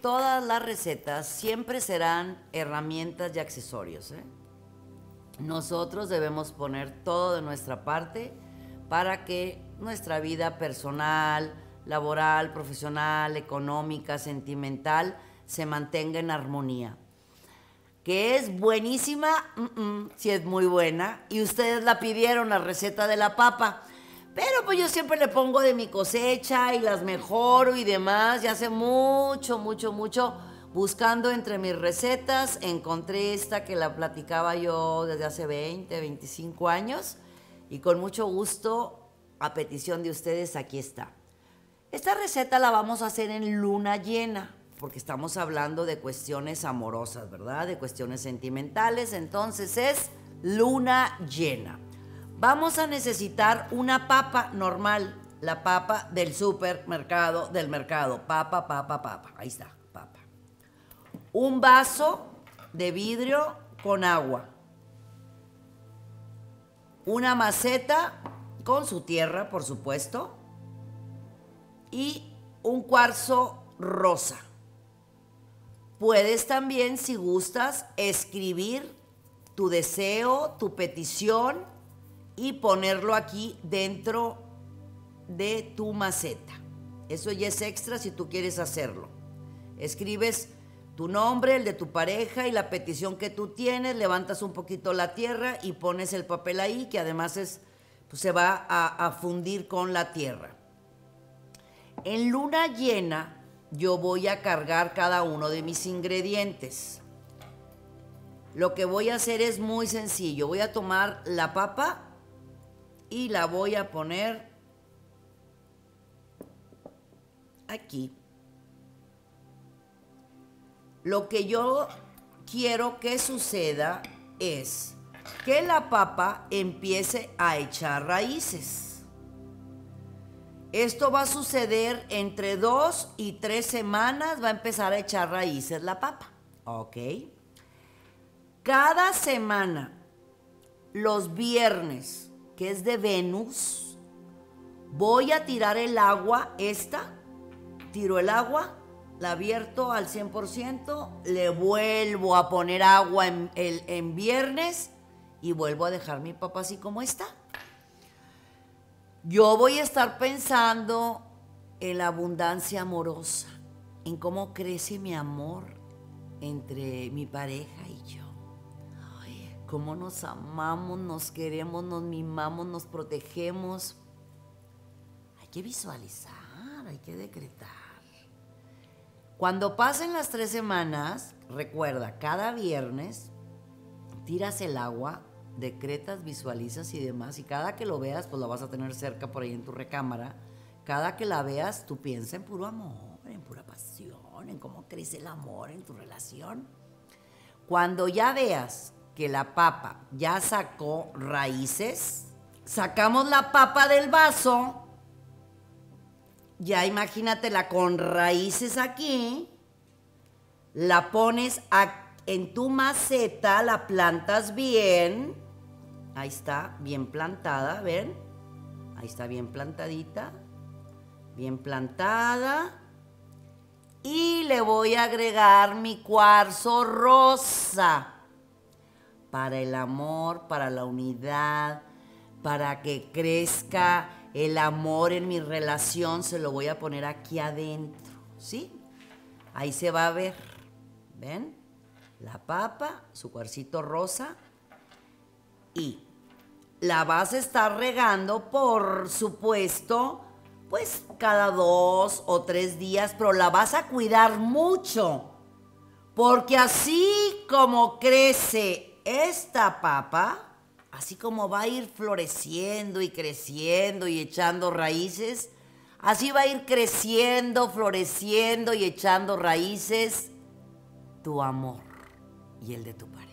todas las recetas siempre serán herramientas y accesorios. ¿eh? Nosotros debemos poner todo de nuestra parte para que nuestra vida personal, laboral, profesional, económica, sentimental, se mantenga en armonía. Que es buenísima, si es muy buena, y ustedes la pidieron, la receta de la papa. Pero pues yo siempre le pongo de mi cosecha y las mejoro y demás. Ya hace mucho, mucho, mucho buscando entre mis recetas, encontré esta que la platicaba yo desde hace 20, 25 años. Y con mucho gusto, a petición de ustedes, aquí está. Esta receta la vamos a hacer en luna llena, porque estamos hablando de cuestiones amorosas, ¿verdad? De cuestiones sentimentales. Entonces es luna llena. Vamos a necesitar una papa normal, la papa del supermercado, del mercado. Papa, papa, papa. Ahí está, papa. Un vaso de vidrio con agua. Una maceta con su tierra, por supuesto y un cuarzo rosa. Puedes también, si gustas, escribir tu deseo, tu petición y ponerlo aquí dentro de tu maceta. Eso ya es extra si tú quieres hacerlo. Escribes tu nombre, el de tu pareja y la petición que tú tienes, levantas un poquito la tierra y pones el papel ahí, que además es, pues, se va a, a fundir con la tierra. En luna llena yo voy a cargar cada uno de mis ingredientes. Lo que voy a hacer es muy sencillo. Voy a tomar la papa y la voy a poner aquí. Lo que yo quiero que suceda es que la papa empiece a echar raíces. Esto va a suceder entre dos y tres semanas, va a empezar a echar raíces la papa. ¿Ok? Cada semana, los viernes, que es de Venus, voy a tirar el agua, esta, tiro el agua, la abierto al 100%, le vuelvo a poner agua en, en viernes y vuelvo a dejar mi papa así como está. Yo voy a estar pensando en la abundancia amorosa, en cómo crece mi amor entre mi pareja. Cómo nos amamos, nos queremos, nos mimamos, nos protegemos. Hay que visualizar, hay que decretar. Cuando pasen las tres semanas, recuerda, cada viernes tiras el agua decretas, visualizas y demás. Y cada que lo veas, pues lo vas a tener cerca por ahí en tu recámara. Cada que la veas, tú piensa en puro amor, en pura pasión, en cómo crece el amor en tu relación. Cuando ya veas que la papa ya sacó raíces, sacamos la papa del vaso, ya imagínatela con raíces aquí, la pones en tu maceta, la plantas bien, Ahí está, bien plantada, ¿ven? Ahí está bien plantadita. Bien plantada. Y le voy a agregar mi cuarzo rosa. Para el amor, para la unidad, para que crezca el amor en mi relación, se lo voy a poner aquí adentro. ¿Sí? Ahí se va a ver. ¿Ven? La papa, su cuarcito rosa y la vas a estar regando, por supuesto, pues cada dos o tres días, pero la vas a cuidar mucho. Porque así como crece esta papa, así como va a ir floreciendo y creciendo y echando raíces, así va a ir creciendo, floreciendo y echando raíces tu amor y el de tu pareja.